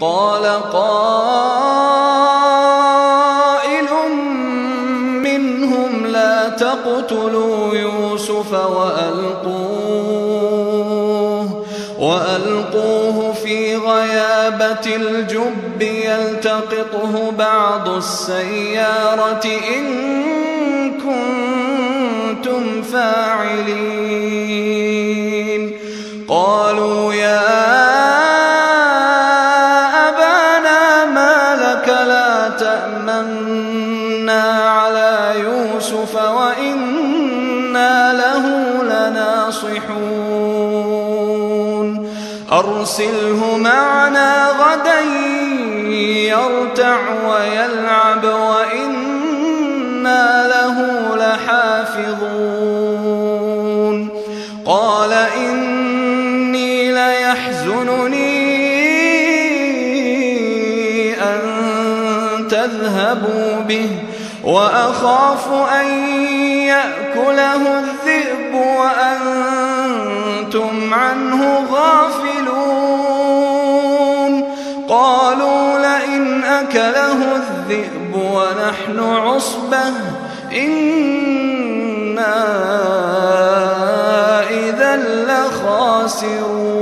قال قائل منهم لا تقتلوا يوسف وألقوه وألقوه في غيابة الجب يلتقطه بعض السيارة إن كنتم فاعلين. قالوا تأمنا على يوسف وإنا له لناصحون أرسله معنا غدا يرتع ويلعب وإنا له لحافظون قال إني ليحزنني تذهبوا به وأخاف أن يأكله الذئب وأنتم عنه غافلون. قالوا لئن أكله الذئب ونحن عصبة إنا إذا لخاسرون.